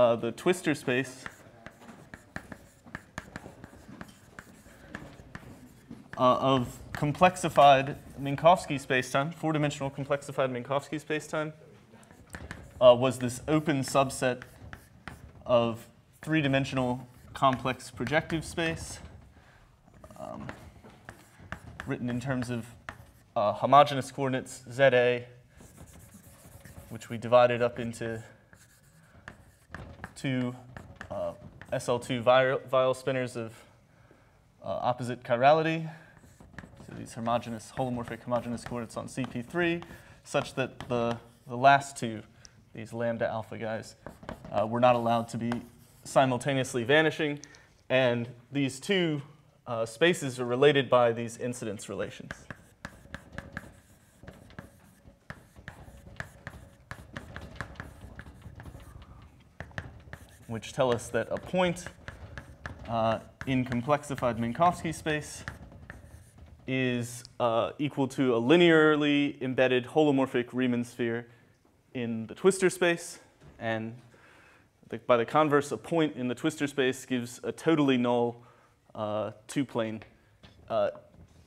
uh, the twistor space. Uh, of complexified Minkowski spacetime, four-dimensional complexified Minkowski spacetime, uh, was this open subset of three-dimensional complex projective space, um, written in terms of uh, homogeneous coordinates ZA, which we divided up into two uh, SL2 Weyl spinors of uh, opposite chirality. So these homogeneous, holomorphic homogeneous coordinates on CP3, such that the, the last two, these lambda alpha guys, uh, were not allowed to be simultaneously vanishing. And these two uh, spaces are related by these incidence relations. Which tell us that a point uh, in complexified Minkowski space is uh, equal to a linearly embedded holomorphic Riemann sphere in the twistor space. And the, by the converse, a point in the twistor space gives a totally null uh, two-plane uh,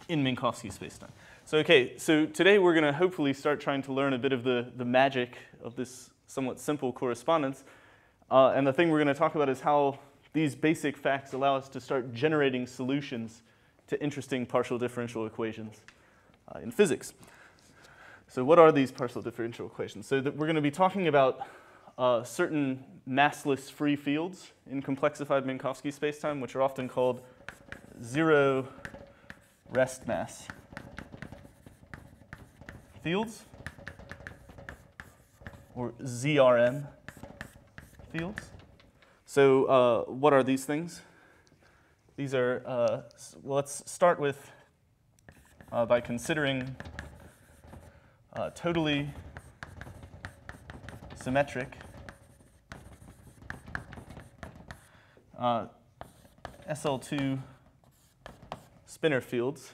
in Minkowski spacetime. So okay, so today we're going to hopefully start trying to learn a bit of the, the magic of this somewhat simple correspondence. Uh, and the thing we're going to talk about is how these basic facts allow us to start generating solutions to interesting partial differential equations uh, in physics. So what are these partial differential equations? So we're going to be talking about uh, certain massless free fields in complexified Minkowski spacetime, which are often called zero rest mass fields, or ZRM fields. So uh, what are these things? These are, uh, well, let's start with uh, by considering uh, totally symmetric uh, SL2 spinor fields.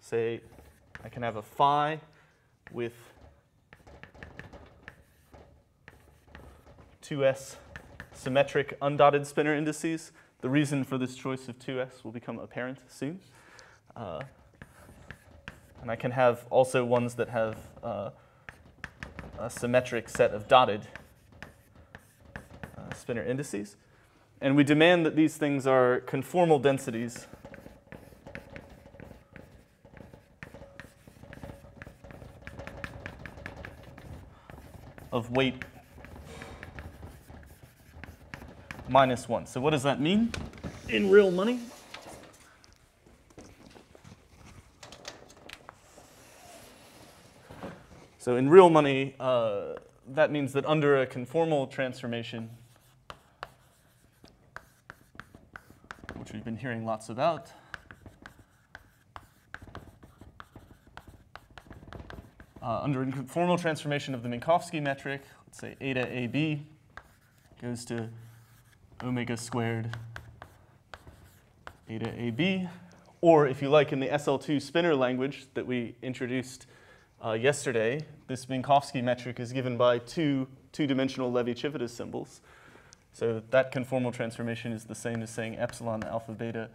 Say I can have a phi with 2s symmetric undotted spinor indices. The reason for this choice of 2s will become apparent soon. Uh, and I can have also ones that have uh, a symmetric set of dotted uh, spinor indices. And we demand that these things are conformal densities of weight minus 1. So what does that mean in real money? So in real money, uh, that means that under a conformal transformation, which we've been hearing lots about, uh, under a conformal transformation of the Minkowski metric, let's say eta AB goes to omega squared eta AB, or if you like in the SL2 spinor language that we introduced uh, yesterday, this Minkowski metric is given by two two-dimensional Levi-Civitas symbols. So that conformal transformation is the same as saying epsilon alpha beta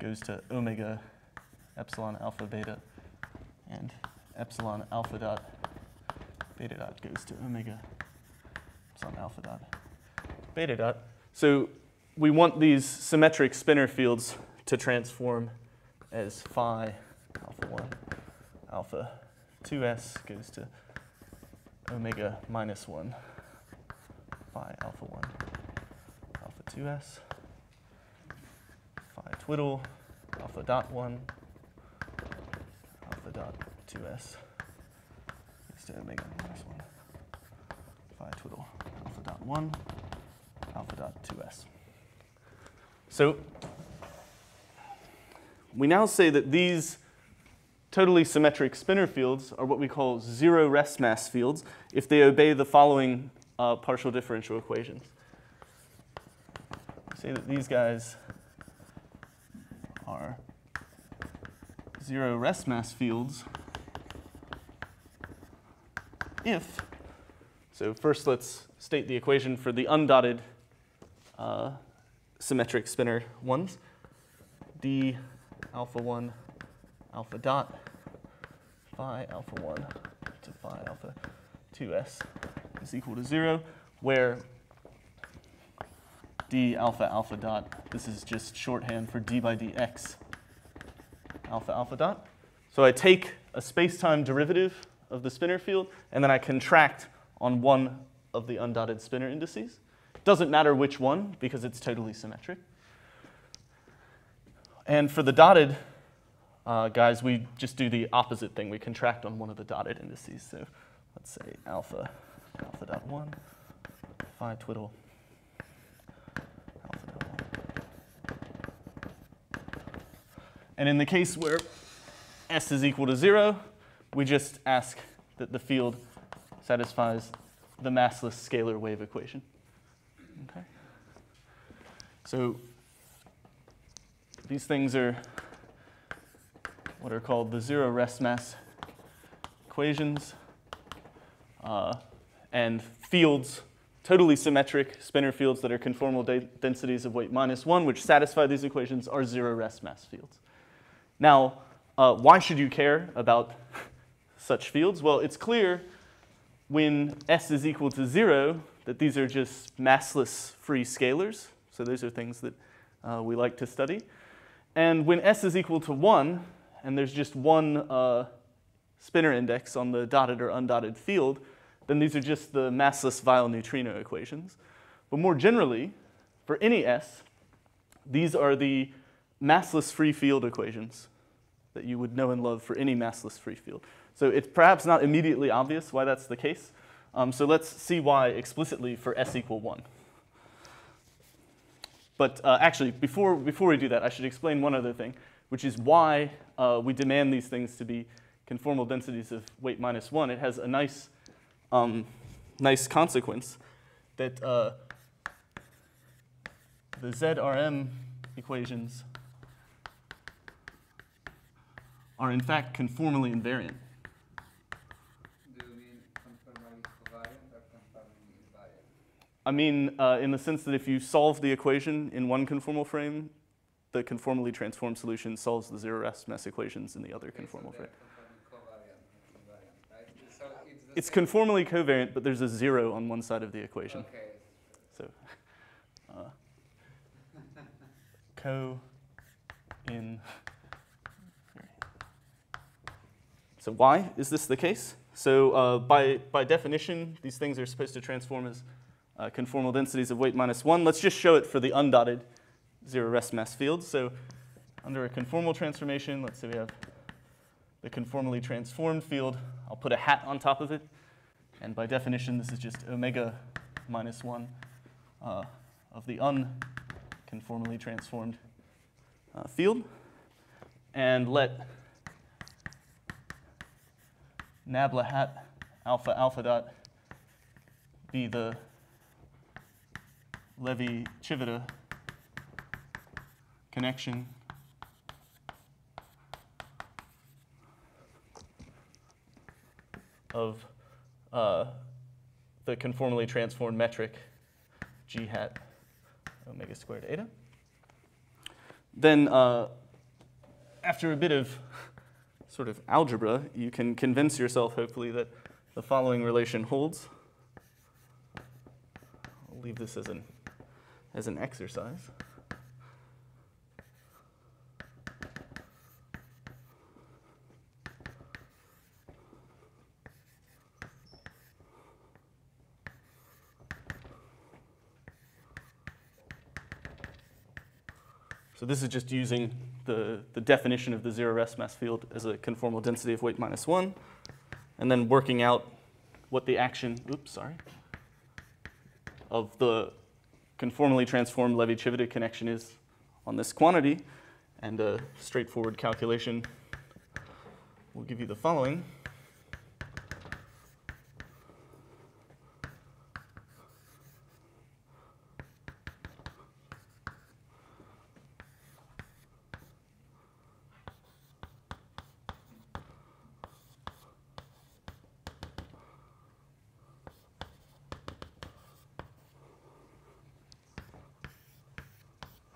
goes to omega epsilon alpha beta and epsilon alpha dot beta dot goes to omega epsilon alpha dot beta dot. So we want these symmetric spinor fields to transform as phi alpha 1 alpha 2s goes to omega minus 1 phi alpha 1 alpha 2s phi twiddle alpha dot 1 alpha dot 2s is to omega minus 1 phi twiddle alpha dot 1 alpha dot 2s. So we now say that these totally symmetric spinor fields are what we call zero rest mass fields if they obey the following uh, partial differential equations. Say that these guys are zero rest mass fields if, so first let's state the equation for the undotted uh, symmetric spinor ones. d alpha 1 alpha dot phi alpha 1 to phi alpha 2s is equal to 0, where d alpha alpha dot, this is just shorthand for d by dx alpha alpha dot. So I take a space-time derivative of the spinor field, and then I contract on one of the undotted spinor indices. Doesn't matter which one, because it's totally symmetric. And for the dotted uh, guys, we just do the opposite thing. We contract on one of the dotted indices. So let's say alpha, alpha dot 1, phi twiddle, alpha dot 1. And in the case where s is equal to 0, we just ask that the field satisfies the massless scalar wave equation. Okay? So these things are what are called the zero rest mass equations uh, and fields, totally symmetric spinor fields that are conformal de densities of weight minus one, which satisfy these equations, are zero rest mass fields. Now, uh, why should you care about such fields? Well, it's clear when s is equal to zero that these are just massless free scalars. So those are things that uh, we like to study. And when s is equal to one, and there's just one uh, spinor index on the dotted or undotted field, then these are just the massless Weyl neutrino equations. But more generally, for any s, these are the massless free field equations that you would know and love for any massless free field. So it's perhaps not immediately obvious why that's the case. Um, so let's see why explicitly for s equal 1. But uh, actually, before, before we do that, I should explain one other thing, which is why uh, we demand these things to be conformal densities of weight minus 1. It has a nice, um, nice consequence that uh, the ZRM equations are in fact conformally invariant. Do you mean conformally covariant or conformally invariant? I mean, uh, in the sense that if you solve the equation in one conformal frame, the conformally transformed solution solves the zero rest mass equations in the other Okay, conformal they're frame. covariant, right? So it's It's conformally covariant, but there's a zero on one side of the equation. Okay, So, uh, co in. So why is this the case? So uh, by, by definition, these things are supposed to transform as uh, conformal densities of weight minus one. Let's just show it for the undotted zero rest mass field. So under a conformal transformation, let's say we have the conformally transformed field. I'll put a hat on top of it. And by definition, this is just omega minus one uh, of the unconformally transformed uh, field. And let nabla hat alpha alpha dot be the Levi Civita connection of uh, the conformally transformed metric g hat omega squared eta. Then uh, after a bit of sort of algebra, you can convince yourself, hopefully, that the following relation holds. I'll leave this as an, as an exercise. So this is just using the, the definition of the zero rest mass field as a conformal density of weight minus one, and then working out what the action, oops, sorry, of the conformally transformed Levi-Civita connection is on this quantity, and a straightforward calculation will give you the following.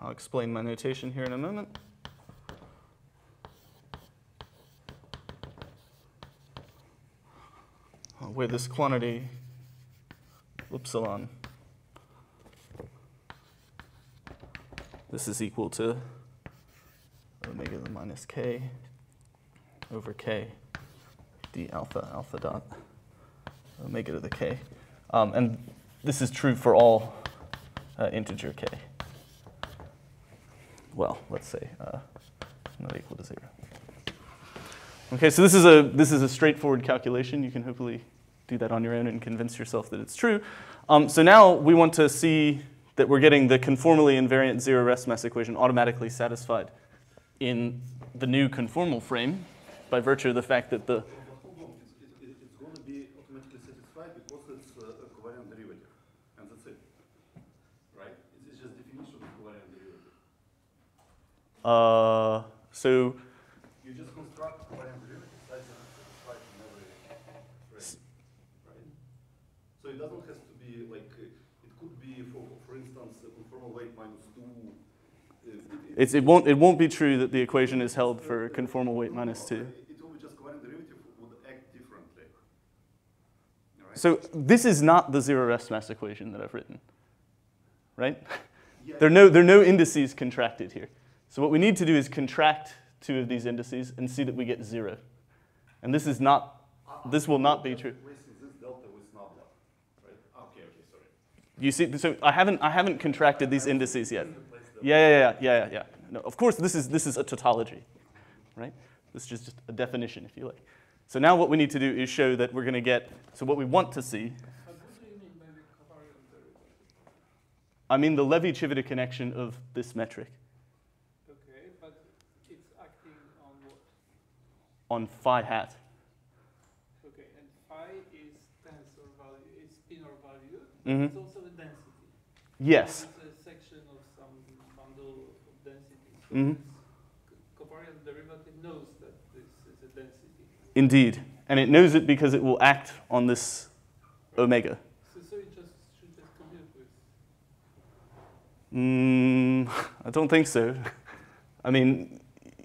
I'll explain my notation here in a moment. Where this quantity epsilon, this is equal to omega to the minus k over k d alpha alpha dot omega to the k. Um, and this is true for all uh, integer k. Well, let's say uh, not equal to zero. Okay, so this is a this is a straightforward calculation. You can hopefully do that on your own and convince yourself that it's true. Um, so now we want to see that we're getting the conformally invariant zero rest mass equation automatically satisfied in the new conformal frame by virtue of the fact that the But hold on, it's, it, it- it's gonna be automatically satisfied because it's uh, a covariant derivative, and that's it. Right? It's, it's just definition of covariant derivative. Uh, so You just construct covariant derivative such that it's satisfied in every frame, right? So it doesn't have to be like, it could be, for, for instance, a conformal weight minus two. it- it's, it won't it won't be true that the equation is held for conformal weight minus two. It will be just covariant derivative would act differently. Right? So this is not the zero rest mass equation that I've written, right? Yeah, There are no, there are no indices contracted here. So what we need to do is contract two of these indices and see that we get zero. And this is not, this will not be true. Replacing this delta with nabla, right? Okay, okay, sorry. You see, so I haven't, I haven't contracted these indices yet. Yeah, yeah, yeah, yeah, yeah, yeah. No, of course, this is, this is a tautology, right? This is just a definition, if you like. So now what we need to do is show that we're going to get, so what we want to see, But what do you mean by the covariant derivative? I mean the Levi-Civita connection of this metric Okay, but it's acting on what? On phi hat. Okay, and phi is tensor value, is spinor value. Mhm. It's also a density. Yes. It's a section of some bundle of densities. So Mhm. covariant derivative knows that this is a density. Indeed. And it knows it because it will act on this omega. So, so it just should just commute with. Mm, I don't think so. I mean,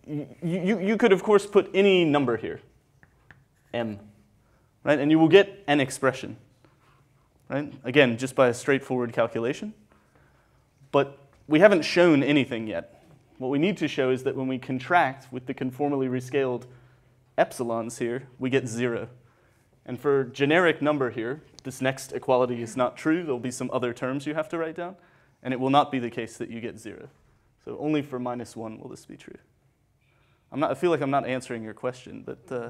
you, you, could, of course, put any number here, m, right? And you will get an expression, right? Again, just by a straightforward calculation. But we haven't shown anything yet. What we need to show is that when we contract with the conformally rescaled epsilons here, we get zero. And for generic number here, this next equality is not true. There'll be some other terms you have to write down. And it will not be the case that you get zero. So only for minus one will this be true. I'm not, I feel like I'm not answering your question, but uh,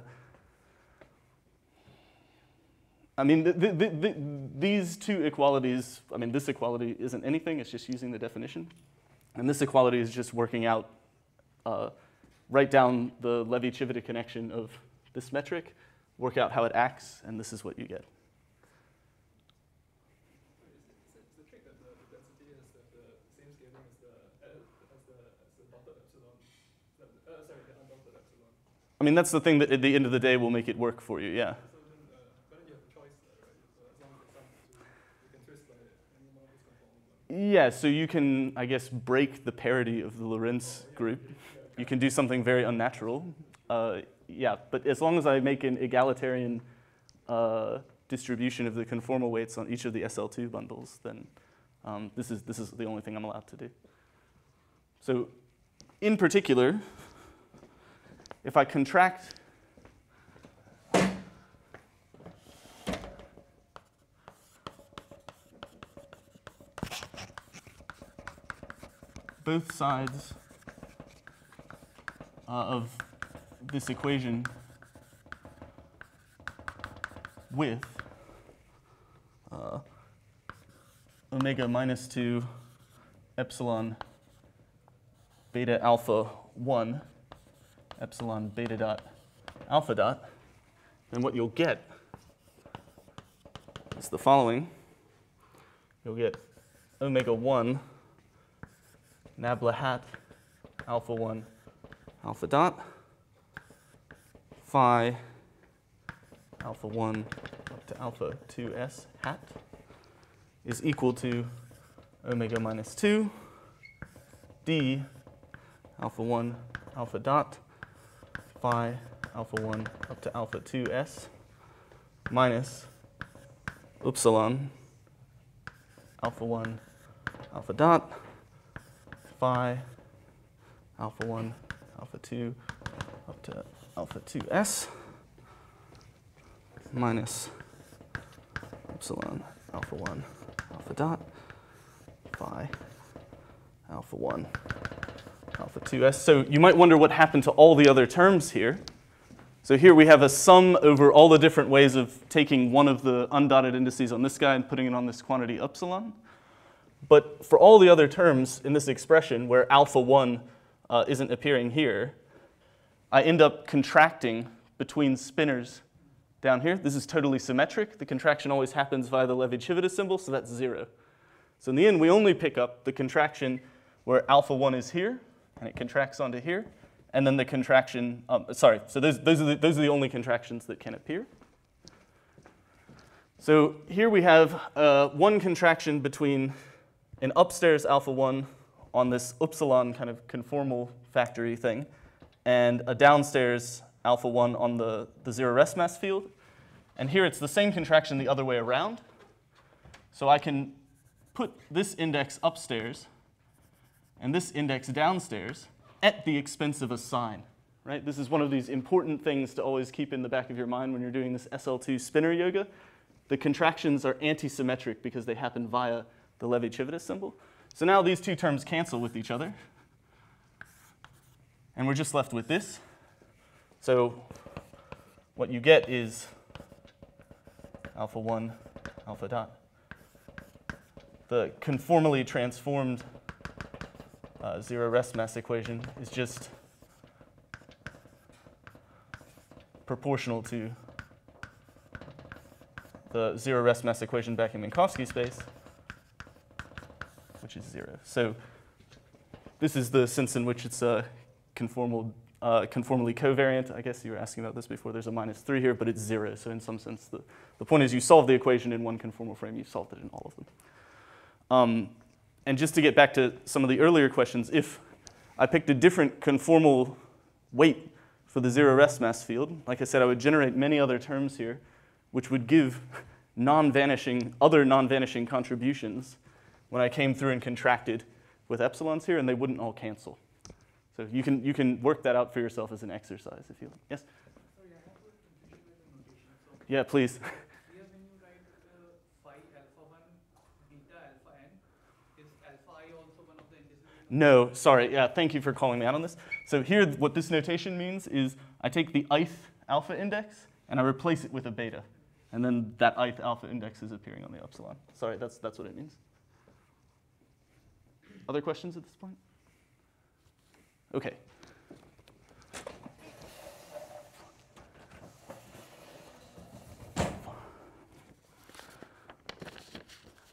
I mean, th th th th these two equalities, I mean, this equality isn't anything, it's just using the definition. And this equality is just working out, uh, write down the Levi-Civita connection of this metric, work out how it acts, and this is what you get. It's the trick that the, the density is that the same scaling as the as the as the dotted epsilon. Uh, sorry, the undotted epsilon. I mean, that's the thing that at the end of the day will make it work for you, yeah. So then, but then you have a choice there, right? So as long as it's something to, you can twist by any one of these conformal. Yeah, so you can, I guess, break the parity of the Lorentz group. You can do something very unnatural. Uh, yeah, but as long as I make an egalitarian uh, distribution of the conformal weights on each of the SL2 bundles, then um, this, is, this is the only thing I'm allowed to do. So in particular, if I contract both sides uh, of this equation with uh, omega minus 2 epsilon beta alpha 1 epsilon beta dot alpha dot, then what you'll get is the following. You'll get omega 1 nabla hat alpha 1 alpha dot phi alpha 1 up to alpha 2s hat is equal to omega minus 2 d alpha 1 alpha dot phi alpha 1 up to alpha 2s minus upsilon alpha 1 alpha dot phi alpha 1 alpha 2 up to alpha 2s minus epsilon alpha 1 alpha dot phi alpha 1 alpha 2s. So you might wonder what happened to all the other terms here. So here we have a sum over all the different ways of taking one of the undotted indices on this guy and putting it on this quantity epsilon. But for all the other terms in this expression where alpha 1 uh, isn't appearing here, I end up contracting between spinors down here. This is totally symmetric. The contraction always happens via the Levi-Civita symbol, so that's zero. So in the end, we only pick up the contraction where alpha 1 is here, and it contracts onto here, and then the contraction, um, sorry, so those, those, are the, those are the only contractions that can appear. So here we have uh, one contraction between an upstairs alpha 1 on this upsilon kind of conformal factory thing, and a downstairs alpha 1 on the, the zero rest mass field. And here it's the same contraction the other way around. So I can put this index upstairs and this index downstairs at the expense of a sign. Right? This is one of these important things to always keep in the back of your mind when you're doing this SL2 spinor yoga. The contractions are anti-symmetric because they happen via the Levi-Civitas symbol. So now these two terms cancel with each other. And we're just left with this. So what you get is alpha 1, alpha dot. The conformally transformed uh, zero rest mass equation is just proportional to the zero rest mass equation back in Minkowski space, which is zero. So this is the sense in which it's a conformal, uh, conformally covariant. I guess you were asking about this before. There's a minus 3 here, but it's 0. So in some sense, the, the point is you solve the equation in one conformal frame. You solved it in all of them. Um, and just to get back to some of the earlier questions, if I picked a different conformal weight for the zero rest mass field, like I said, I would generate many other terms here, which would give non-vanishing, other non-vanishing contributions when I came through and contracted with epsilons here, and they wouldn't all cancel. So you can, you can work that out for yourself as an exercise if you like. Yes? Yeah, I have a confusion with the notation. So Yeah, please. here when you write the phi alpha 1 beta alpha n, is alpha i also one of the indices? in the- No, sorry. Yeah, thank you for calling me out on this. So here, what this notation means is I take the ith alpha index and I replace it with a beta. And then that ith alpha index is appearing on the epsilon. Sorry, that's, that's what it means. Other questions at this point? Okay.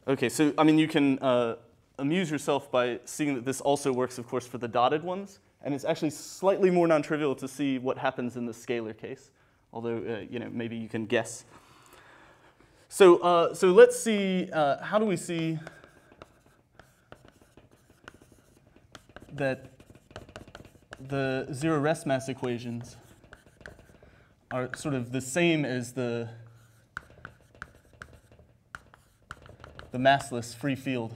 Okay, so I mean, you can uh, amuse yourself by seeing that this also works, of course, for the dotted ones. And it's actually slightly more non-trivial to see what happens in the scalar case, although uh, you know maybe you can guess. So, uh, so let's see. Uh, how do we see that the zero rest mass equations are sort of the same as the the massless free field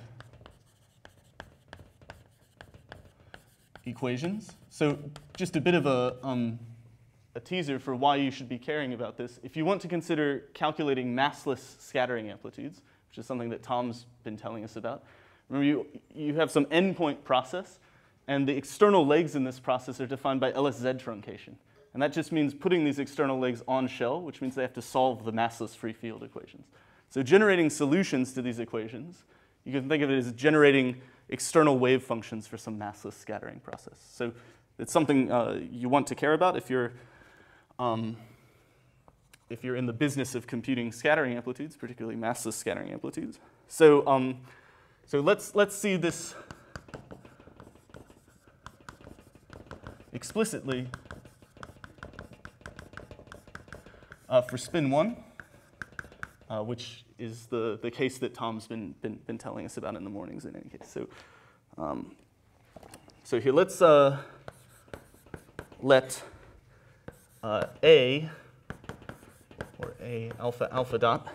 equations. So just a bit of a, um, a teaser for why you should be caring about this. If you want to consider calculating massless scattering amplitudes, which is something that Tom's been telling us about, remember you, you have some n-point process, and the external legs in this process are defined by LSZ truncation. And that just means putting these external legs on shell, which means they have to solve the massless free field equations. So generating solutions to these equations, you can think of it as generating external wave functions for some massless scattering process. So it's something uh, you want to care about if you're, um, if you're in the business of computing scattering amplitudes, particularly massless scattering amplitudes. So, um, so let's, let's see this explicitly uh, for spin one uh, which is the, the case that Tom's been, been, been telling us about in the mornings in any case. So, um, So here, let's uh, let uh, A or A alpha alpha dot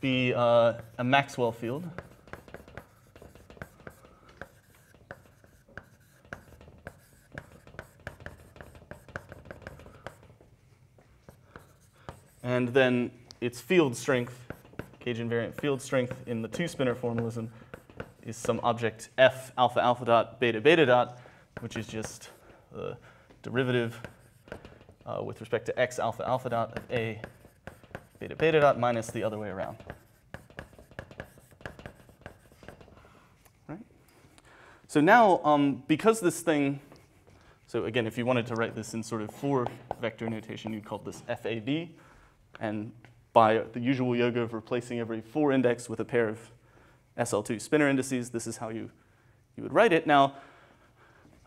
be uh, a Maxwell field. And then its field strength, gauge invariant field strength in the two-spinor formalism is some object f alpha alpha dot beta beta dot, which is just the derivative uh, with respect to x alpha alpha dot of a beta beta dot minus the other way around. Right? So now, um, because this thing, so again, if you wanted to write this in sort of four vector notation, you'd call this FAB. And by the usual yoga of replacing every four index with a pair of SL2 spinor indices, this is how you, you would write it. Now,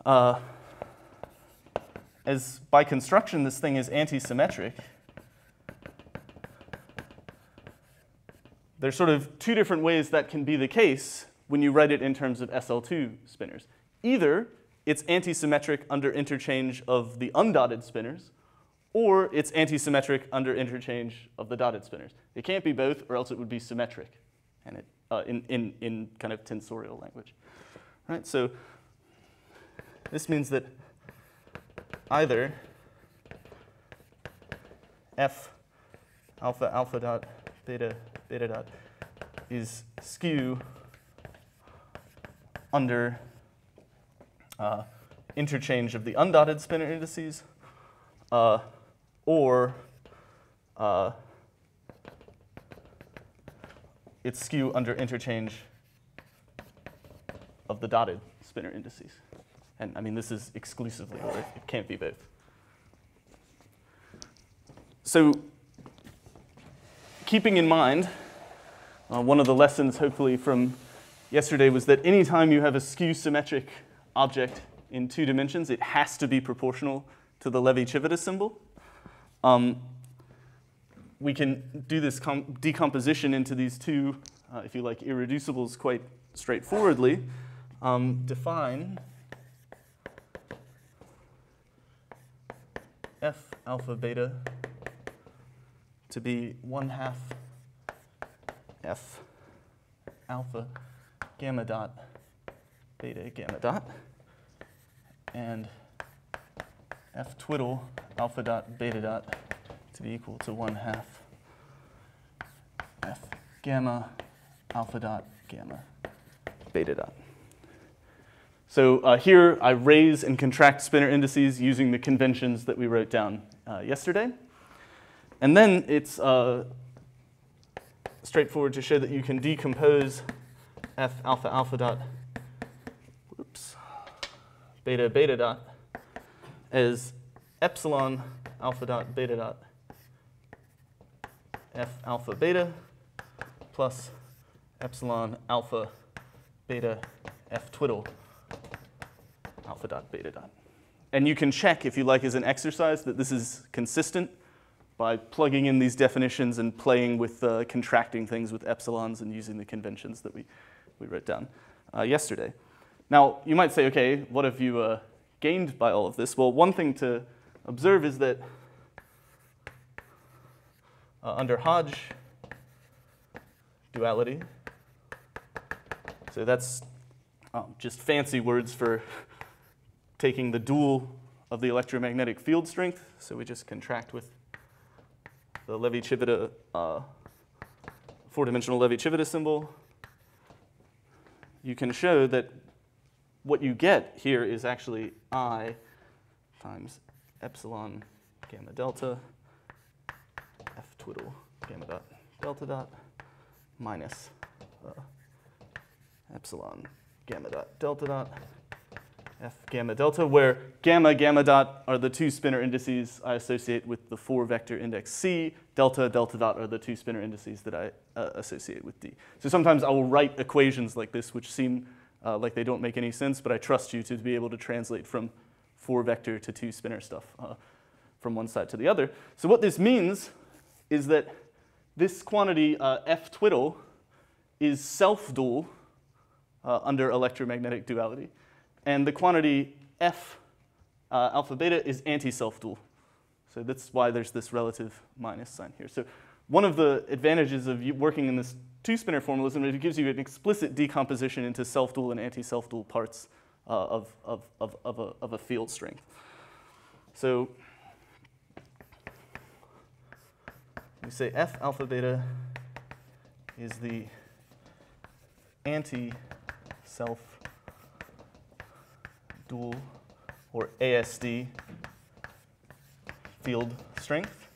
uh, as by construction this thing is anti-symmetric, there's sort of two different ways that can be the case when you write it in terms of SL2 spinors. Either it's anti-symmetric under interchange of the undotted spinors, or it's anti-symmetric under interchange of the dotted spinors. It can't be both, or else it would be symmetric, and it, uh, in, in, in kind of tensorial language. Right, so this means that either f alpha alpha dot beta beta dot is skew under uh, interchange of the undotted spinor indices, uh, or uh, it's skew under interchange of the dotted spinor indices. And I mean, this is exclusively, or it can't be both. So, keeping in mind, uh, one of the lessons, hopefully, from yesterday was that anytime you have a skew symmetric object in two dimensions, it has to be proportional to the Levi-Civita symbol. Um, we can do this decomposition into these two, uh, if you like, irreducibles quite straightforwardly. Um, define f alpha beta to be 1 half f alpha gamma dot beta gamma dot and f twiddle alpha dot beta dot to be equal to 1 half f gamma alpha dot gamma beta dot. So uh, here I raise and contract spinor indices using the conventions that we wrote down uh, yesterday. And then it's uh, straightforward to show that you can decompose f alpha alpha dot oops, beta beta dot as epsilon alpha dot beta dot f alpha beta plus epsilon alpha beta f twiddle alpha dot beta dot. And you can check, if you like, as an exercise that this is consistent by plugging in these definitions and playing with uh, contracting things with epsilons and using the conventions that we, we wrote down uh, yesterday. Now, you might say, okay, what have you uh, gained by all of this? Well, one thing to observe is that uh, under Hodge duality, so that's um, just fancy words for taking the dual of the electromagnetic field strength. So we just contract with the Levi-Civita, uh, four-dimensional Levi-Civita symbol. You can show that what you get here is actually I times epsilon gamma delta f twiddle gamma dot delta dot minus uh, epsilon gamma dot delta dot f gamma delta, where gamma, gamma dot are the two spinor indices I associate with the four vector index C, delta, delta dot are the two spinor indices that I uh, associate with D. So sometimes I will write equations like this which seem uh, like they don't make any sense, but I trust you to be able to translate from four vector to two spinor stuff uh, from one side to the other. So what this means is that this quantity uh, f twiddle is self-dual uh, under electromagnetic duality. and the quantity f uh, alpha beta is anti-self-dual. So that's why there's this relative minus sign here. So one of the advantages of working in this two-spinor formalism is it gives you an explicit decomposition into self-dual and anti-self-dual parts Uh, of, of, of, of, a, of a field strength. So we say f alpha beta is the anti-self dual or ASD field strength.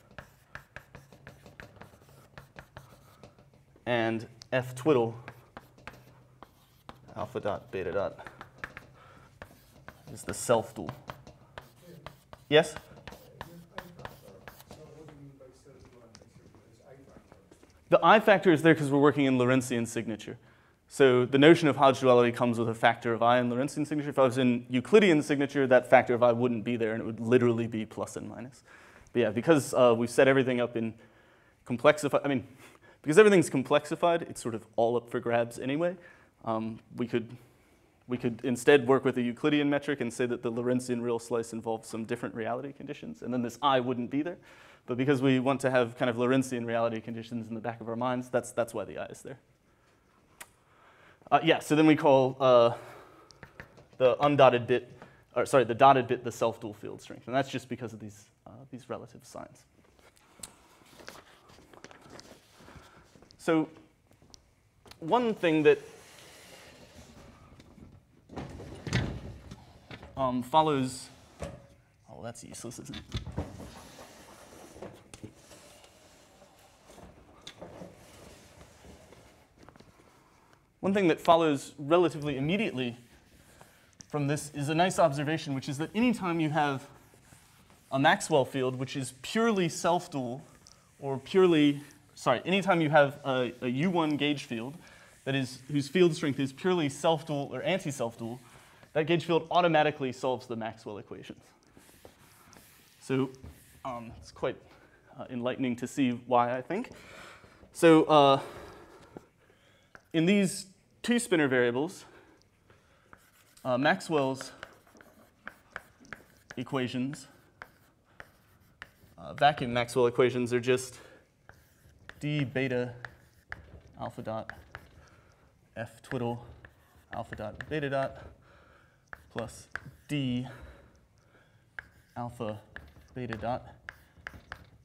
And F twiddle alpha dot beta dot is the self dual. Yes? The I factor is there because we're working in Lorentzian signature. So the notion of Hodge duality comes with a factor of I in Lorentzian signature. If I was in Euclidean signature, that factor of I wouldn't be there, and it would literally be plus and minus. But yeah, because uh, we've set everything up in complexified, I mean, because everything's complexified, it's sort of all up for grabs anyway. Um, we could we could instead work with a Euclidean metric and say that the Lorentzian real slice involves some different reality conditions, and then this I wouldn't be there. But because we want to have kind of Lorentzian reality conditions in the back of our minds, that's, that's why the I is there. Uh, yeah, so then we call uh, the undotted bit, or sorry, the dotted bit the self-dual field strength, and that's just because of these, uh, these relative signs. So one thing that um, follows, oh, that's useless, isn't it? One thing that follows relatively immediately from this is a nice observation, which is that anytime you have a Maxwell field which is purely self-dual, or purely, sorry, anytime you have a, a U1 gauge field that is, whose field strength is purely self-dual or anti-self-dual, that gauge field automatically solves the Maxwell equations. So um, it's quite uh, enlightening to see why, I think. So uh, in these two spinor variables, uh, Maxwell's equations, uh, vacuum Maxwell equations are just d beta alpha dot f twiddle alpha dot beta dot plus d alpha beta dot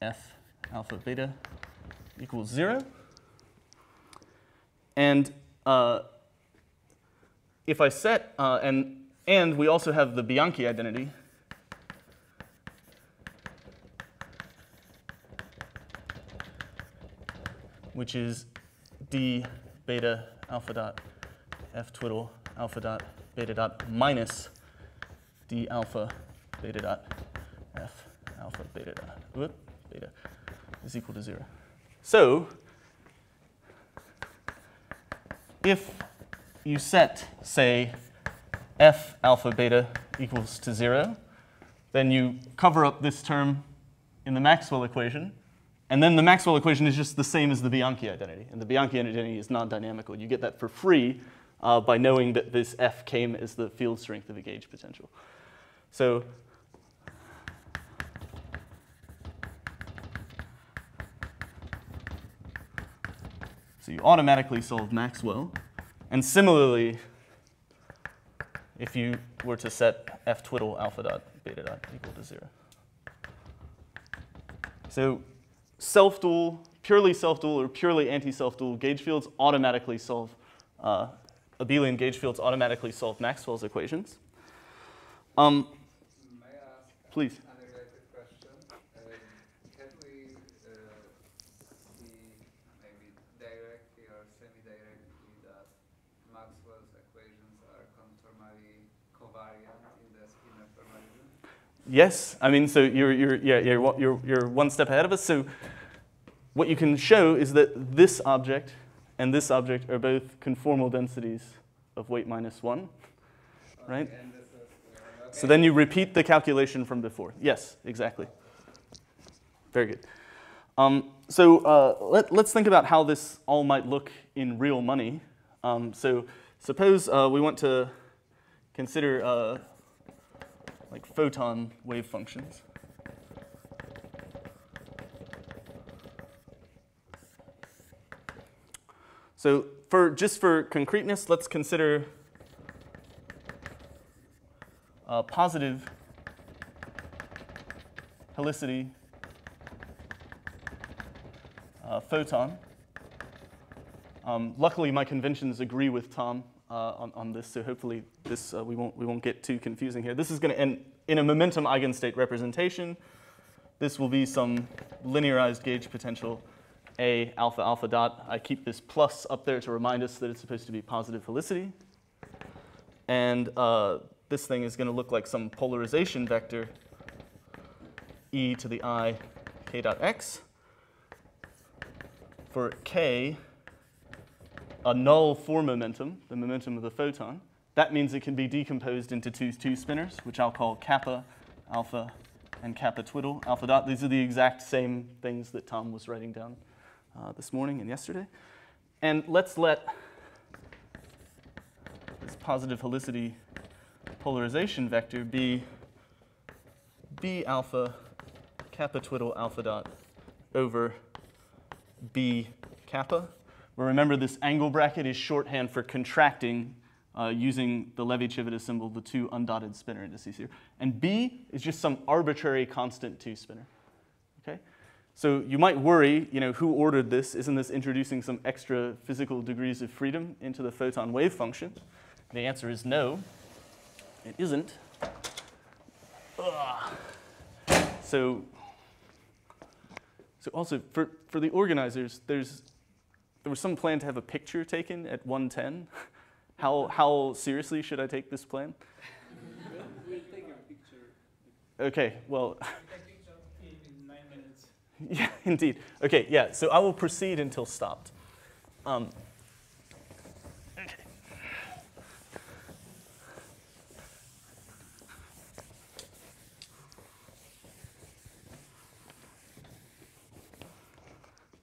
f alpha beta equals zero. And uh, if I set, uh, and, and we also have the Bianchi identity, which is d beta alpha dot f twiddle alpha dot beta dot minus d alpha beta dot f alpha beta dot whoop, beta is equal to zero. So if you set, say, f alpha beta equals to zero, then you cover up this term in the Maxwell equation, and then the Maxwell equation is just the same as the Bianchi identity, and the Bianchi identity is non-dynamical. You get that for free uh, by knowing that this f came as the field strength of a gauge potential. So So you automatically solve Maxwell. And similarly, if you were to set f twiddle alpha dot beta dot equal to zero. So self-dual, purely self-dual or purely anti-self-dual gauge fields automatically solve, uh, abelian gauge fields automatically solve Maxwell's equations. Um, please. Yes, I mean, so you're, you're, yeah, you're, you're, you're one step ahead of us. So what you can show is that this object and this object are both conformal densities of weight minus one, right? So then you repeat the calculation from before. Yes, exactly. Very good. Um, so uh, let, let's think about how this all might look in real money. Um, so suppose uh, we want to consider uh, like photon wave functions. So for just for concreteness, let's consider a positive helicity uh, photon. Um, luckily, my conventions agree with Tom uh, on, on this, so hopefully this uh, we won't we won't get too confusing here. This is going to end in a momentum eigenstate representation. This will be some linearized gauge potential a alpha alpha dot. I keep this plus up there to remind us that it's supposed to be positive helicity. And uh, this thing is going to look like some polarization vector e to the i k dot x. For k, a null for momentum, the momentum of the photon. That means it can be decomposed into two two spinors, which I'll call kappa alpha and kappa twiddle alpha dot. These are the exact same things that Tom was writing down uh, this morning and yesterday. And let's let this positive helicity polarization vector be b alpha kappa twiddle alpha dot over b kappa. Well, remember this angle bracket is shorthand for contracting uh, using the Levi-Civita symbol, the two undotted spinor indices here. And b is just some arbitrary constant two spinor. So you might worry, you know, who ordered this? Isn't this introducing some extra physical degrees of freedom into the photon wave function? The answer is no, it isn't. Ugh. So, so also for, for the organizers, there's there was some plan to have a picture taken at 110. How, how seriously should I take this plan? We'll, we'll take a picture. Okay, well, Take picture of K in nine minutes. Yeah, indeed. Okay, yeah, so I will proceed until stopped. Um, okay.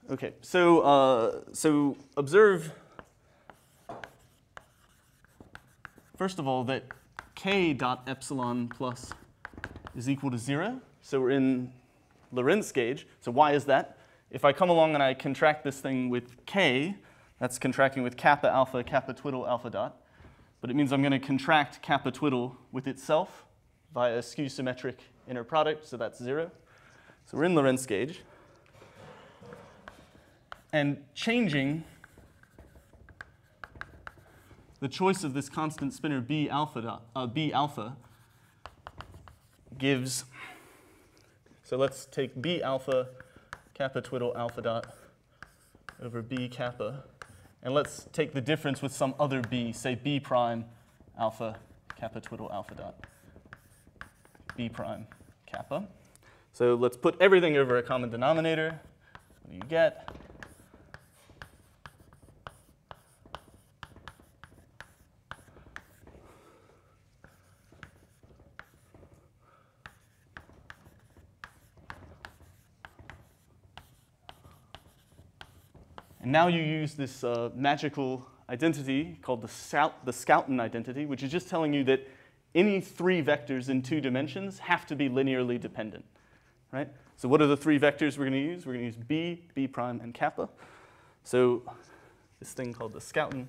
Okay, so, uh, so observe, first of all, that k dot epsilon plus is equal to zero. So we're in Lorentz gauge. So why is that? If I come along and I contract this thing with k, that's contracting with kappa alpha, kappa twiddle alpha dot. But it means I'm going to contract kappa twiddle with itself via a skew symmetric inner product, so that's zero. So we're in Lorentz gauge. And changing the choice of this constant spinor b alpha, dot, uh, b alpha gives so let's take B alpha kappa twiddle alpha dot over B kappa. And let's take the difference with some other B, say B prime alpha kappa twiddle alpha dot. B prime kappa. So let's put everything over a common denominator. What do you get? And now you use this uh, magical identity called the, Scout, the Schouten identity, which is just telling you that any three vectors in two dimensions have to be linearly dependent, right? So what are the three vectors we're going to use? We're going to use b, b prime, and kappa. So this thing called the Schouten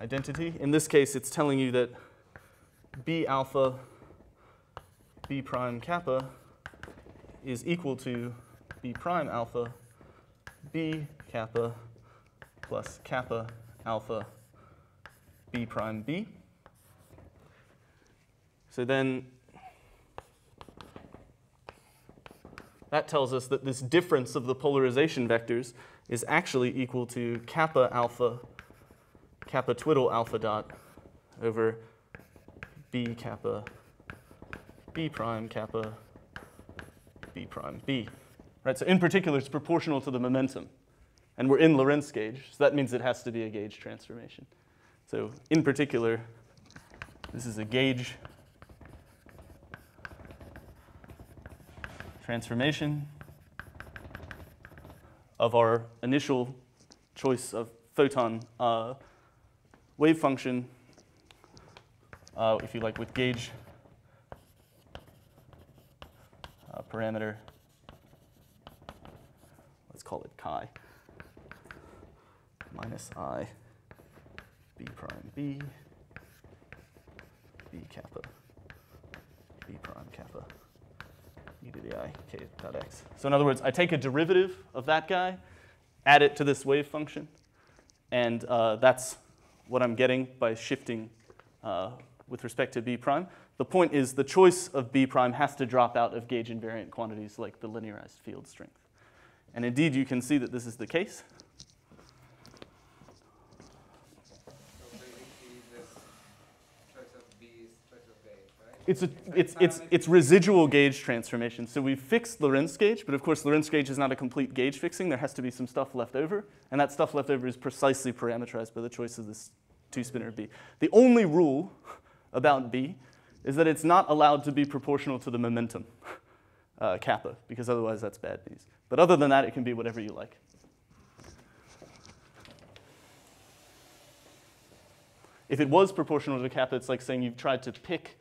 identity. In this case, it's telling you that b alpha, b prime, kappa is equal to b prime alpha, b kappa plus kappa alpha b prime b. So then that tells us that this difference of the polarization vectors is actually equal to kappa alpha, kappa twiddle alpha dot over b kappa, b prime kappa, b prime b. Right, so in particular, it's proportional to the momentum. And we're in Lorentz gauge, so that means it has to be a gauge transformation. So in particular, this is a gauge transformation of our initial choice of photon uh, wave function, uh, if you like, with gauge uh, parameter. Let's call it chi minus i b prime b b kappa b prime kappa e to the i k dot x. So in other words, I take a derivative of that guy, add it to this wave function, and uh, that's what I'm getting by shifting uh, with respect to b prime. The point is the choice of b prime has to drop out of gauge invariant quantities like the linearized field strength. And indeed, you can see that this is the case. It's, a, it's, it's, it's residual gauge transformation. So we've fixed Lorentz gauge, but of course Lorentz gauge is not a complete gauge fixing. There has to be some stuff left over, and that stuff left over is precisely parameterized by the choice of this two-spinor B. The only rule about B is that it's not allowed to be proportional to the momentum uh, kappa, because otherwise that's bad news. But other than that, it can be whatever you like. If it was proportional to kappa, it's like saying you've tried to pick,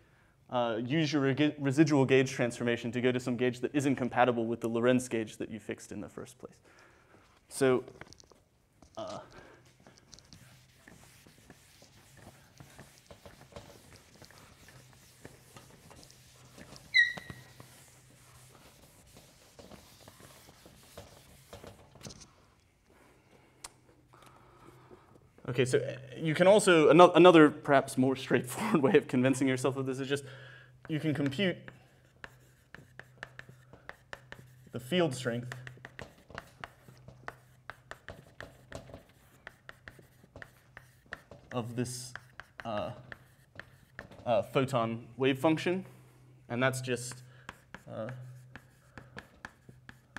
uh, use your regi- residual gauge transformation to go to some gauge that isn't compatible with the Lorentz gauge that you fixed in the first place. So, uh, Okay, so uh, you can also, another perhaps more straightforward way of convincing yourself of this is just you can compute the field strength of this uh, uh, photon wave function, and that's just uh,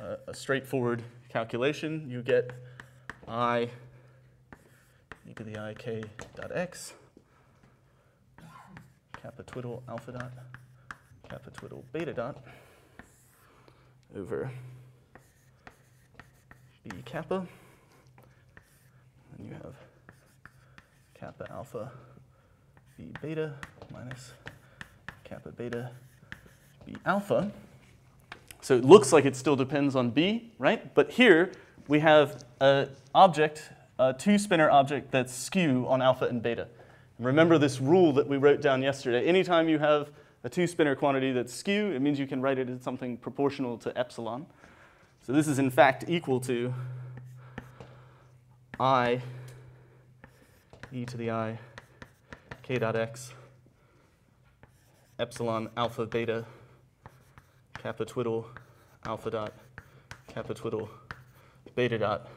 a, a straightforward calculation. You get I e to the i k dot x, kappa twiddle alpha dot, kappa twiddle beta dot, over b kappa. And you have kappa alpha b beta minus kappa beta b alpha. So it looks like it still depends on b, right? But here we have an object a two-spinor object that's skew on alpha and beta. And remember this rule that we wrote down yesterday. Anytime you have a two-spinor quantity that's skew, it means you can write it as something proportional to epsilon. So this is in fact equal to i e to the i k dot x epsilon alpha beta kappa twiddle alpha dot kappa twiddle beta dot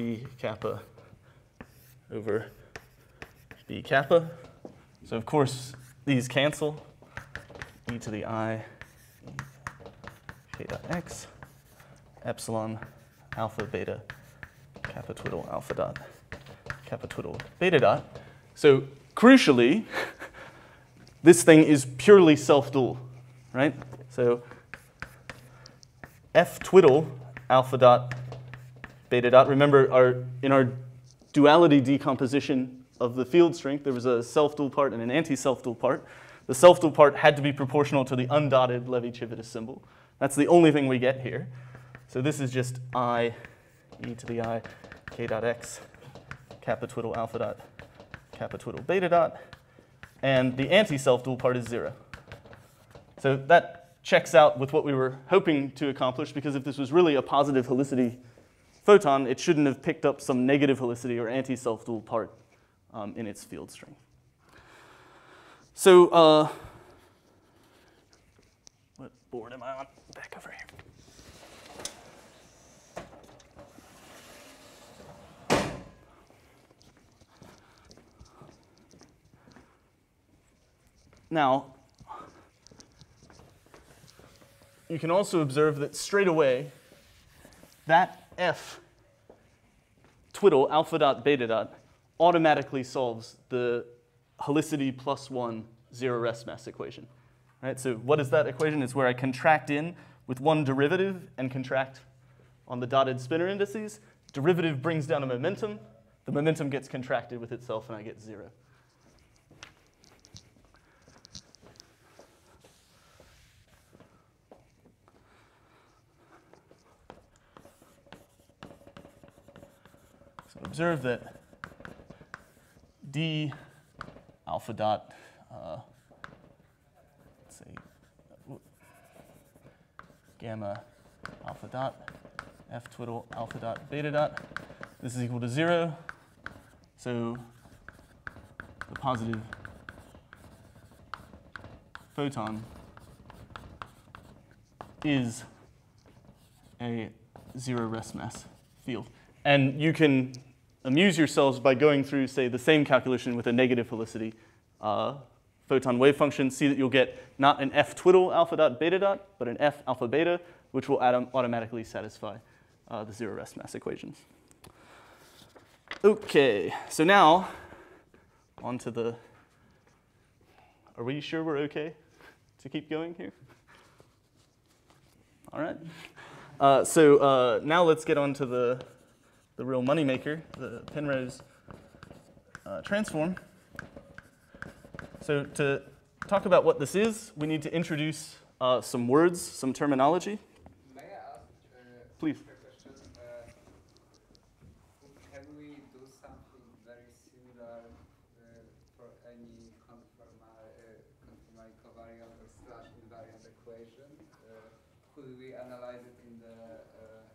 b kappa over b kappa. So of course these cancel. e to the i dot x epsilon alpha beta kappa twiddle alpha dot kappa twiddle beta dot. So crucially, this thing is purely self-dual, right? So f twiddle alpha dot beta dot. Remember, our, in our duality decomposition of the field strength, there was a self-dual part and an anti-self-dual part. The self-dual part had to be proportional to the undotted Levi-Civitas symbol. That's the only thing we get here. So this is just i e to the i k dot x kappa twiddle alpha dot kappa twiddle beta dot. And the anti-self-dual part is zero. So that checks out with what we were hoping to accomplish because if this was really a positive helicity photon, it shouldn't have picked up some negative helicity or anti-self-dual part um, in its field strength. So, uh, what board am I on? Back over here. Now, you can also observe that straight away, that f twiddle alpha dot beta dot automatically solves the helicity plus one zero rest mass equation. Right? So what is that equation? It's where I contract in with one derivative and contract on the dotted spinor indices. Derivative brings down a momentum. the momentum gets contracted with itself and I get zero. Observe that d alpha dot, uh, let's say, gamma alpha dot, f twiddle alpha dot beta dot. This is equal to zero. So the positive photon is a zero rest mass field. And you can amuse yourselves by going through, say, the same calculation with a negative helicity uh, photon wave function. See that you'll get not an f twiddle alpha dot beta dot, but an f alpha beta, which will automatically satisfy uh, the zero rest mass equations. Okay, so now on to the. Are we sure we're okay to keep going here? All right. Uh, so uh, now let's get on to the, the real moneymaker, the Penrose uh, transform. So to talk about what this is, we need to introduce uh, some words, some terminology. May I ask? Uh, Please. a question? Uh, can we do something very similar uh, for any conformal, uh, conformal covariant or slash invariant equation? Uh, could we analyze it in the uh,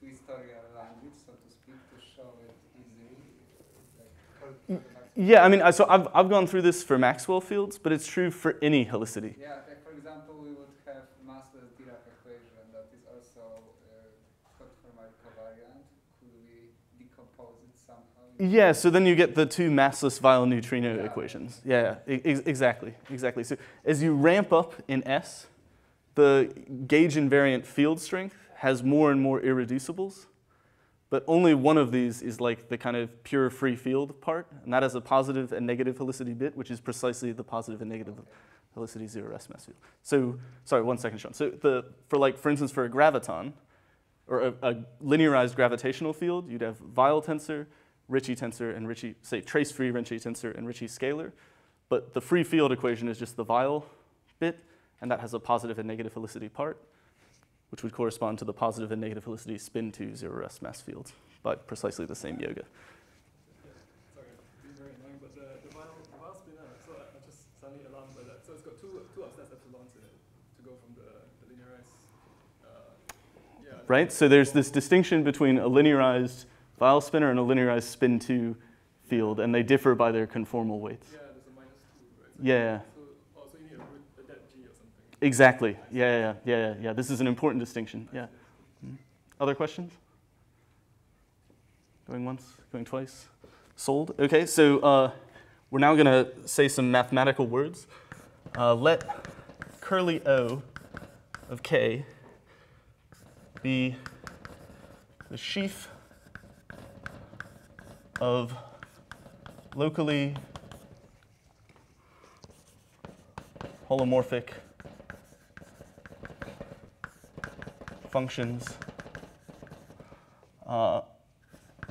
twistorial language, so to speak, to show it easily? Like, for- for the maximum- Yeah, I mean, I- so I've, I've gone through this for Maxwell fields, but it's true for any helicity. Yeah, like for example, we would have massless Dirac equation that is also uh, conformal covariant. Could we decompose it somehow? Yeah, so then you get the two massless Weyl neutrino Yeah. equations. Yeah, yeah, ex- exactly, exactly. So as you ramp up in S, the gauge invariant field strength has more and more irreducibles, but only one of these is like the kind of pure free field part, and that has a positive and negative helicity bit, which is precisely the positive and negative helicity zero rest mass field. So, sorry, one second, Sean. So the, for like, for instance, for a graviton, or a, a linearized gravitational field, you'd have Weyl tensor, Ricci tensor, and Ricci, say, trace-free Ricci tensor and Ricci scalar. But the free field equation is just the Weyl bit, and that has a positive and negative helicity part, which would correspond to the positive and negative helicity spin to zero rest mass fields by precisely the same yoga. Vial, vial. Right? So there's this distinction between a linearized Weyl spinor and a linearized spin 2 field, and they differ by their conformal weights. Yeah, there's a minus two, right? So Yeah. So, oh, so you need a root, a dead G or something. Exactly. Yeah, yeah, yeah, yeah. This is an important distinction. Yeah. Mhm. Other questions? Going once, going twice? Sold? Okay, so uh, we're now going to say some mathematical words. Uh, let curly O of K be the sheaf of locally holomorphic functions uh,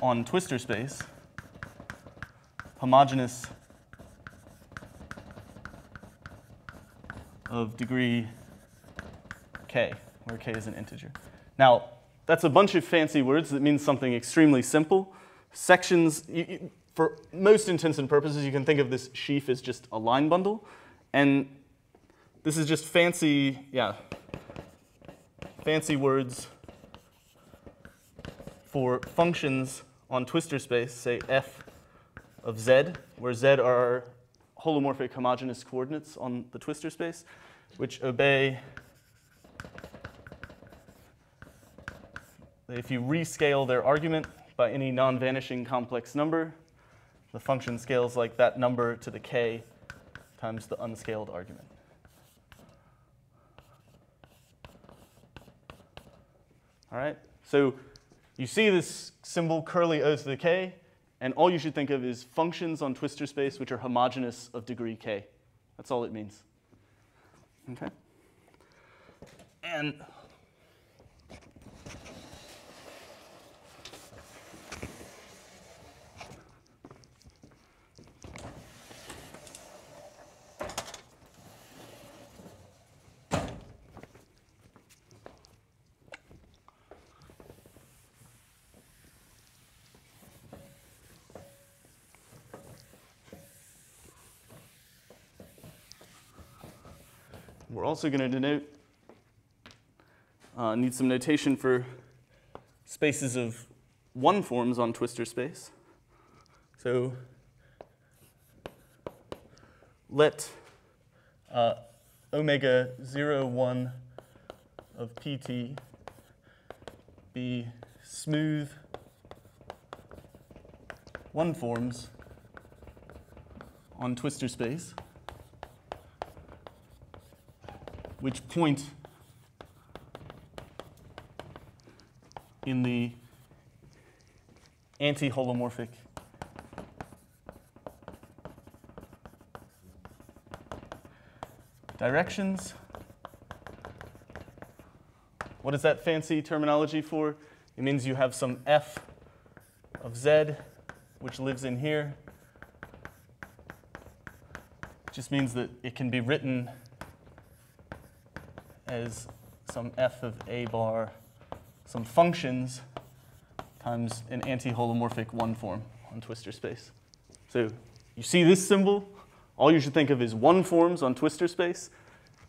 on twistor space, homogeneous of degree k, where k is an integer. Now, that's a bunch of fancy words that means something extremely simple. Sections, you, you, for most intents and purposes, you can think of this sheaf as just a line bundle. And this is just fancy, yeah, fancy words for functions on twistor space, say f of z, where z are holomorphic homogeneous coordinates on the twistor space, which obey, if you rescale their argument by any non-vanishing complex number, the function scales like that number to the k times the unscaled argument. All right, so you see this symbol curly O to the k, and all you should think of is functions on twistor space which are homogeneous of degree k. That's all it means. Okay? And also going to denote, uh, need some notation for spaces of one forms on twistor space. So let uh, omega 0, 1 of pt be smooth one forms on twistor space, which point in the anti-holomorphic directions. What is that fancy terminology for? It means you have some f of z, which lives in here. It just means that it can be written as some f of a bar, some functions times an anti-holomorphic one form on twistor space. So you see this symbol, all you should think of is one forms on twistor space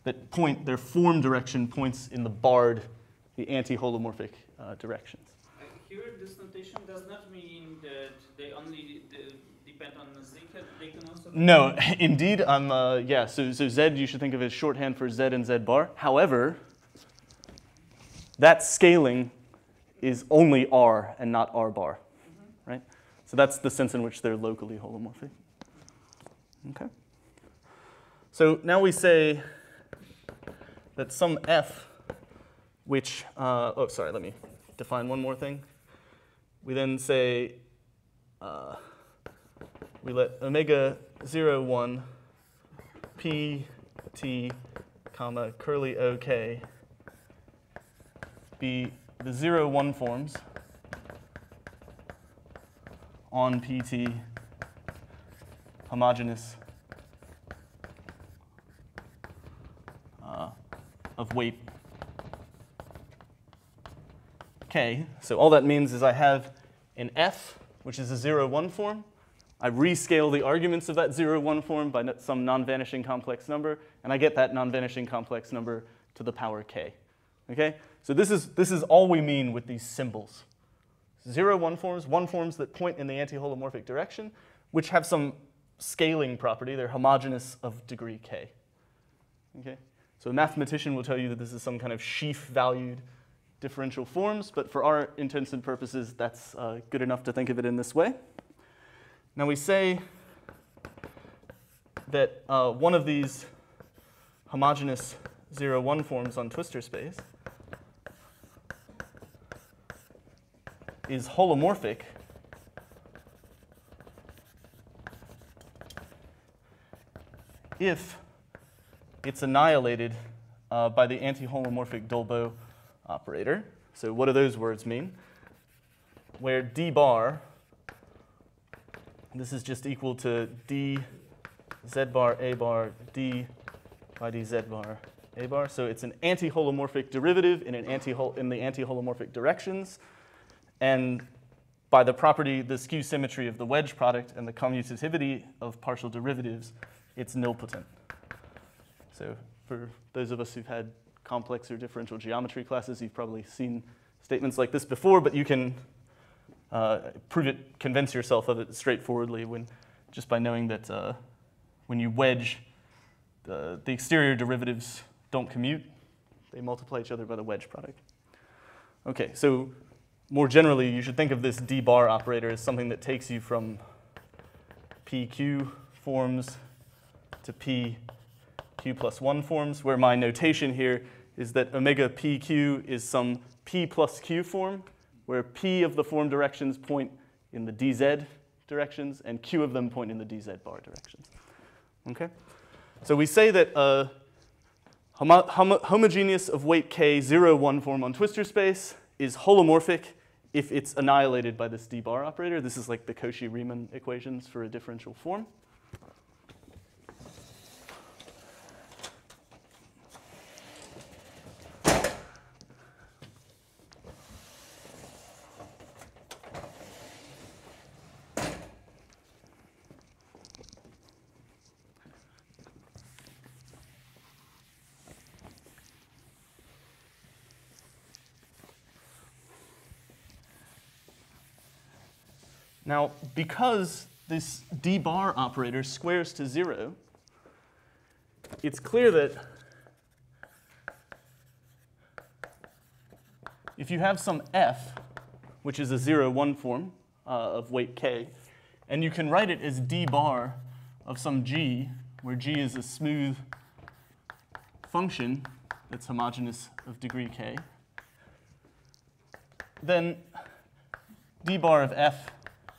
that point, their form direction points in the barred, the anti-holomorphic uh, directions. Here, this notation does not mean that they only uh, depend on the z, can- they can also. No, indeed, I'm, uh, yeah, so, so Z you should think of as shorthand for Z and Z bar. However, that scaling is only R and not R bar, right? So that's the sense in which they're locally holomorphic. Okay. So now we say that some F, which, uh, oh, sorry, let me define one more thing. We then say, uh, we let omega 0, 1 p t comma curly ok be the 0, 1 forms on pt homogeneous uh, of weight k. So all that means is I have an f, which is a 0, 1 form. I rescale the arguments of that 0, 1 form by some non-vanishing complex number, and I get that non-vanishing complex number to the power k. Okay? So this is, this is all we mean with these symbols. 0, 1 forms, 1 forms that point in the anti-holomorphic direction, which have some scaling property. They're homogeneous of degree k. Okay? So a mathematician will tell you that this is some kind of sheaf-valued differential forms, but for our intents and purposes, that's uh, good enough to think of it in this way. Now we say that uh, one of these homogeneous 0, 1 forms on twistor space is holomorphic if it's annihilated uh, by the anti-holomorphic Dolbeault operator. So what do those words mean? Where d bar, this is just equal to d z bar a bar d by dz bar a bar. So it's an anti-holomorphic derivative in, an anti in the anti-holomorphic directions. And by the property, the skew symmetry of the wedge product and the commutativity of partial derivatives, it's nilpotent. So for those of us who've had complex or differential geometry classes, you've probably seen statements like this before, but you can uh, prove it, convince yourself of it straightforwardly when, just by knowing that uh, when you wedge, the, the exterior derivatives don't commute. They multiply each other by the wedge product. Okay, so more generally, you should think of this d bar operator as something that takes you from pq forms to p q plus 1 forms, where my notation here is that omega pq is some p plus q form, where p of the form directions point in the dz directions, and q of them point in the dz bar directions. Okay? So we say that a homo- homo- homogeneous of weight k 0, 1 form on twistor space is holomorphic if it's annihilated by this d bar operator. This is like the Cauchy-Riemann equations for a differential form. Now, because this d bar operator squares to zero, it's clear that if you have some f, which is a 0, 1 form uh, of weight k, and you can write it as d bar of some g, where g is a smooth function that's homogeneous of degree k, then d bar of f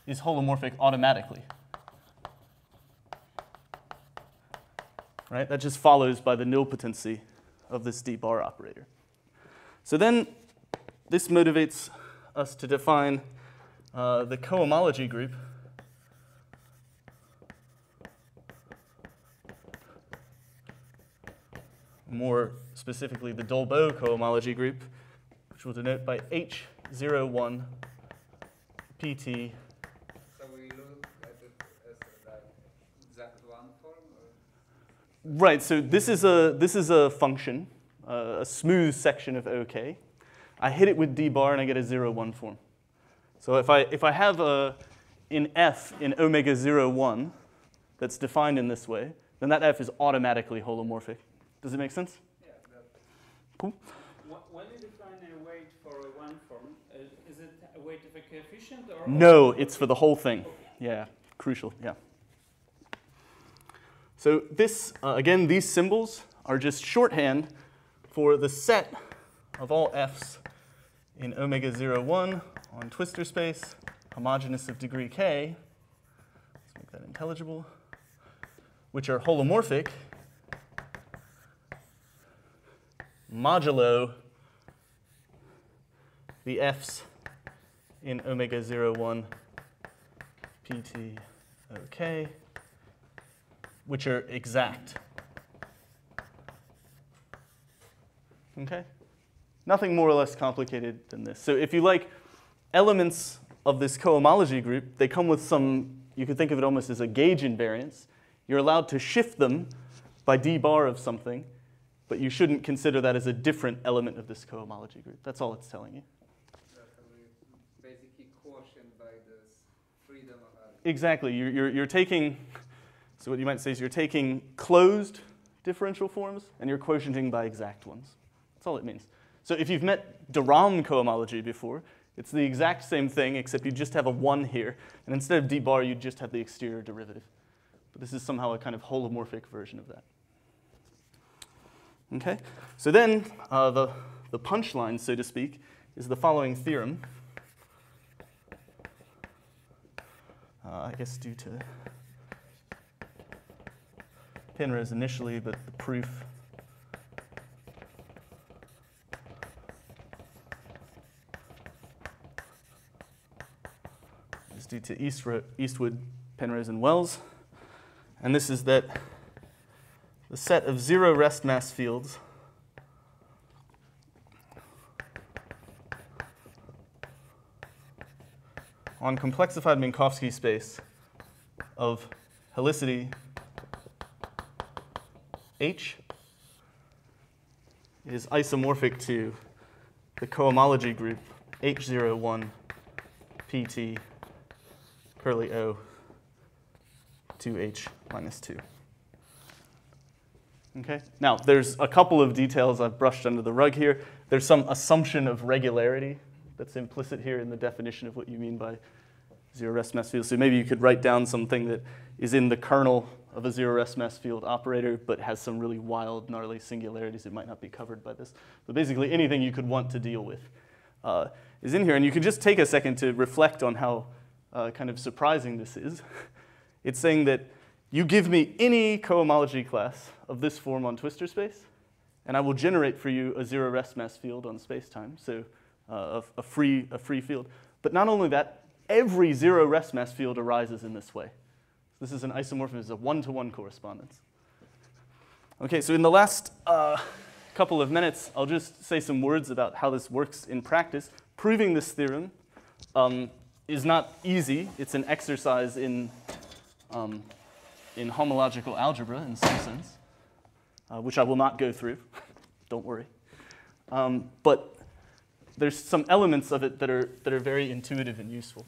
is holomorphic automatically. Right? That just follows by the nilpotency of this d bar operator. So then this motivates us to define uh, the cohomology group more specifically the Dolbeault cohomology group, which we'll denote by H01 PT So we look at it as a, like exact one form or Right, so this is a, this is a function, uh, a smooth section of OK. I hit it with d bar and I get a 0, 1 form. So if I, if I have a, in f in omega 0, 1 that's defined in this way, then that f is automatically holomorphic. Does it make sense? yeah, Cool. Wh- When you define a weight for a one form, uh, is it a weight of a coefficient or? No, it's for the whole thing. Yeah, crucial, yeah. So this, uh, again, these symbols are just shorthand for the set of all f's in omega 0, 1 on twistor space, homogeneous of degree k, let's make that intelligible, which are holomorphic modulo the f's in omega 0, 1 pt ok, which are exact. Okay? Nothing more or less complicated than this. So if you like elements of this cohomology group, they come with some, you could think of it almost as a gauge invariance. You're allowed to shift them by d bar of something, but you shouldn't consider that as a different element of this cohomology group. That's all it's telling you. basically quotient by this freedom of. Exactly. You're, you're, you're taking, so what you might say is you're taking closed differential forms and you're quotienting by exact ones. That's all it means. So if you've met de Rham cohomology before, it's the exact same thing, except you just have a 1 here. And instead of d bar, you just have the exterior derivative. But this is somehow a kind of holomorphic version of that. Okay? So then uh, the, the punchline, so to speak, is the following theorem. Uh, I guess due to Penrose initially, but the proof. is due to Eastwood, Penrose, and Wells. And this is that the set of zero rest mass fields on complexified Minkowski space of helicity H is isomorphic to the cohomology group H01 PT curly O 2H minus 2. Okay? Now, there's a couple of details I've brushed under the rug here. There's some assumption of regularity that's implicit here in the definition of what you mean by zero rest mass field. So maybe you could write down something that is in the kernel of a zero rest mass field operator, but has some really wild, gnarly singularities that might not be covered by this. But basically, anything you could want to deal with uh, is in here. And you can just take a second to reflect on how uh, kind of surprising this is. It's saying that you give me any cohomology class of this form on twistor space, and I will generate for you a zero rest mass field on spacetime, so uh, a, a, free, a free field. But not only that, every zero rest mass field arises in this way. This is an isomorphism, it's a one-to-one correspondence. Okay, so in the last uh, couple of minutes, I'll just say some words about how this works in practice. Proving this theorem um, is not easy. It's an exercise in, um, in homological algebra in some sense, uh, which I will not go through. Don't worry. Um, but there's some elements of it that are, that are very intuitive and useful.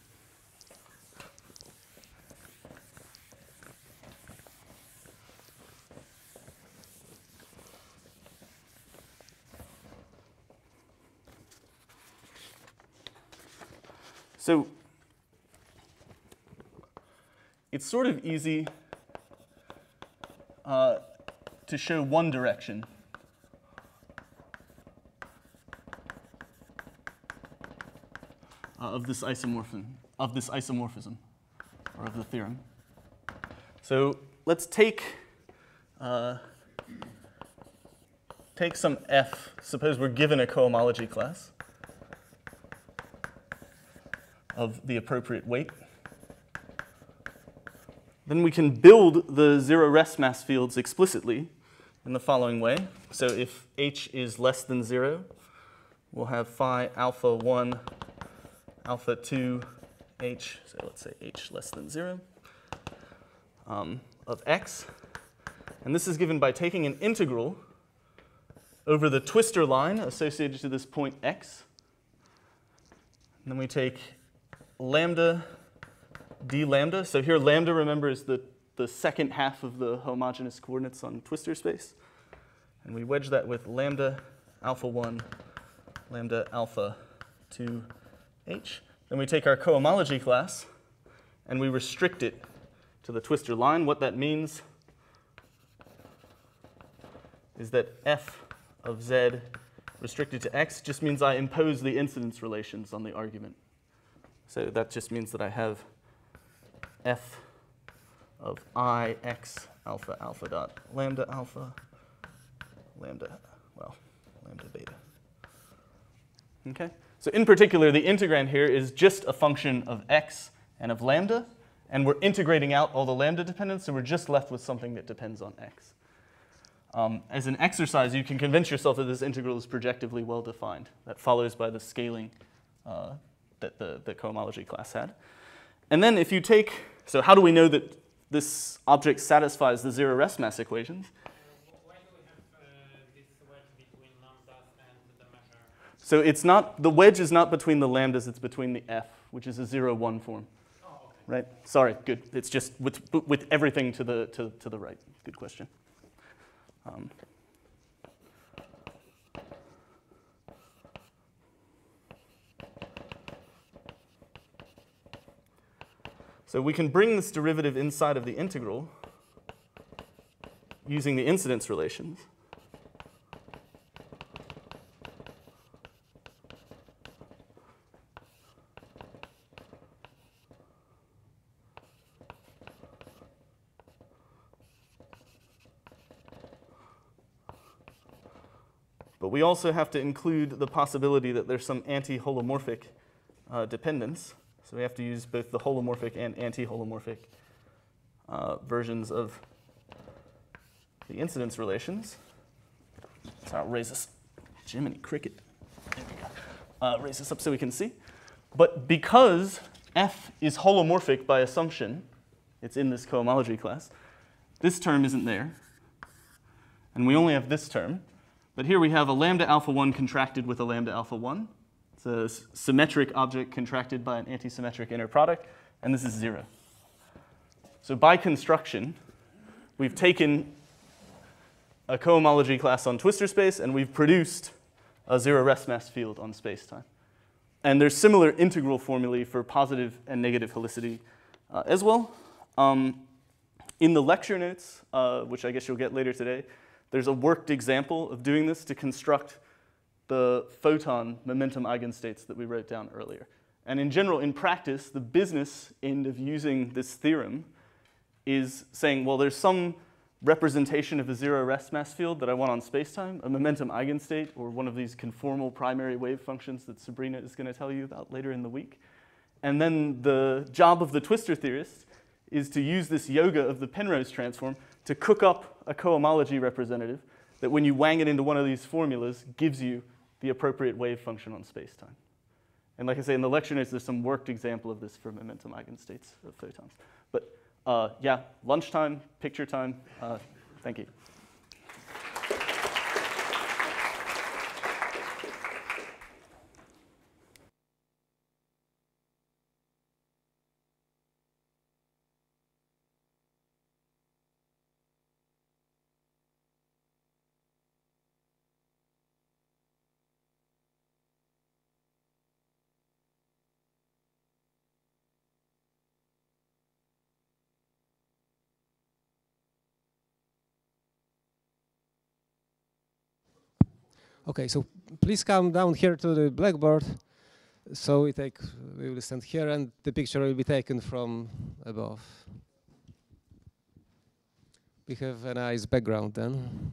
So it's sort of easy uh, to show one direction. uh, of this isomorphism, of this isomorphism, or of the theorem. So let's take uh, take some f. Suppose we're given a cohomology class of the appropriate weight. Then we can build the zero rest mass fields explicitly in the following way. So if h is less than zero, we'll have phi alpha 1 alpha 2 h, so let's say h less than 0, um, of x. And this is given by taking an integral over the twistor line associated to this point x. And then we take lambda d lambda. So here lambda, remember, is the, the second half of the homogeneous coordinates on twistor space. And we wedge that with lambda alpha 1, lambda alpha 2 h. Then we take our cohomology class and we restrict it to the twistor line. What that means is that f of z restricted to x just means I impose the incidence relations on the argument. So that just means that I have f of i x alpha alpha dot lambda alpha lambda, well, lambda beta. Okay? So in particular, the integrand here is just a function of x and of lambda, and we're integrating out all the lambda dependence, so we're just left with something that depends on x. Um, as an exercise, you can convince yourself that this integral is projectively well defined. That follows by the scaling uh, that the, the cohomology class had. And then if you take, so how do we know that this object satisfies the zero rest mass equations? So it's not, the wedge is not between the lambdas, it's between the f, which is a zero one form. Right? Sorry, good. It's just with, with everything to the, to, to the right. Good question. Um, so we can bring this derivative inside of the integral using the incidence relations. But we also have to include the possibility that there's some anti-holomorphic uh, dependence. So we have to use both the holomorphic and anti-holomorphic uh, versions of the incidence relations. So I'll raise this, Jiminy Cricket. There we go. Uh, raise this up so we can see. But because f is holomorphic by assumption, it's in this cohomology class, this term isn't there. And we only have this term. But here we have a lambda alpha 1 contracted with a lambda alpha 1. It's a symmetric object contracted by an antisymmetric inner product, and this is 0. So by construction, we've taken a cohomology class on twistor space, and we've produced a zero rest mass field on spacetime. And there's similar integral formulae for positive and negative helicity uh, as well. Um, in the lecture notes, uh, which I guess you'll get later today, there's a worked example of doing this to construct the photon momentum eigenstates that we wrote down earlier. And in general, in practice, the business end of using this theorem is saying, well, there's some representation of a zero rest mass field that I want on spacetime, a momentum eigenstate, or one of these conformal primary wave functions that Sabrina is going to tell you about later in the week. And then the job of the twistor theorist is to use this yoga of the Penrose transform to cook up a cohomology representative that when you wang it into one of these formulas gives you the appropriate wave function on spacetime. And like I say, in the lecture notes, there's some worked example of this for momentum eigenstates of photons. But uh, yeah, lunchtime, picture time. Uh, thank you. Okay, so please come down here to the blackboard. So we take, we will stand here, and the picture will be taken from above. We have a nice background then.